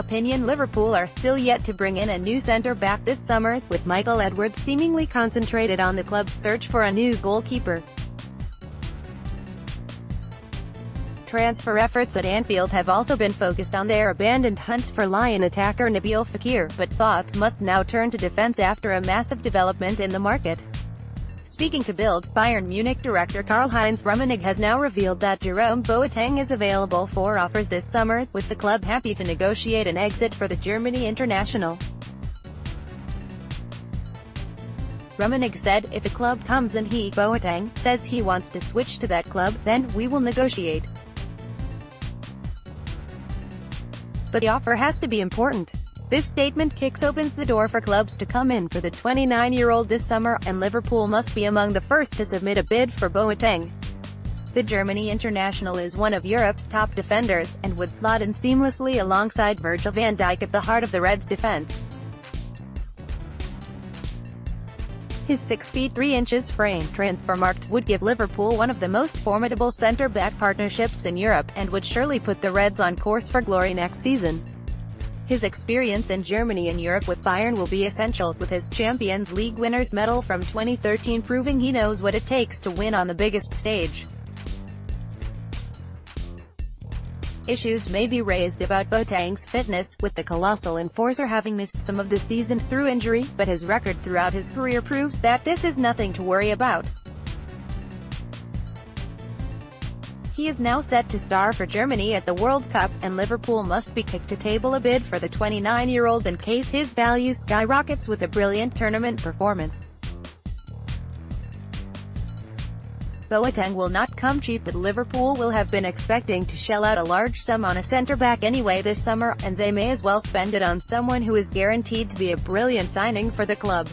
opinion Liverpool are still yet to bring in a new centre-back this summer, with Michael Edwards seemingly concentrated on the club's search for a new goalkeeper. Transfer efforts at Anfield have also been focused on their abandoned hunt for Lyon attacker Nabil Fekir, but thoughts must now turn to defense after a massive development in the market. Speaking to Bild, Bayern Munich director Karl-Heinz Rummenigge has now revealed that Jerome Boateng is available for offers this summer, with the club happy to negotiate an exit for the Germany international. Rummenigge said, if a club comes and he, Boateng, says he wants to switch to that club, then we will negotiate. but the offer has to be important. This statement kicks opens the door for clubs to come in for the 29-year-old this summer, and Liverpool must be among the first to submit a bid for Boateng. The Germany international is one of Europe's top defenders, and would slot in seamlessly alongside Virgil van Dijk at the heart of the Reds' defense. His 6 feet 3 inches frame, Transfermarkt would give Liverpool one of the most formidable centre-back partnerships in Europe, and would surely put the Reds on course for glory next season. His experience in Germany and Europe with Bayern will be essential, with his Champions League winners medal from 2013 proving he knows what it takes to win on the biggest stage. Issues may be raised about Boateng's fitness, with the colossal enforcer having missed some of the season through injury, but his record throughout his career proves that this is nothing to worry about. He is now set to star for Germany at the World Cup, and Liverpool must be kicked to table a bid for the 29-year-old in case his value skyrockets with a brilliant tournament performance. Boateng will not come cheap but Liverpool will have been expecting to shell out a large sum on a centre-back anyway this summer, and they may as well spend it on someone who is guaranteed to be a brilliant signing for the club.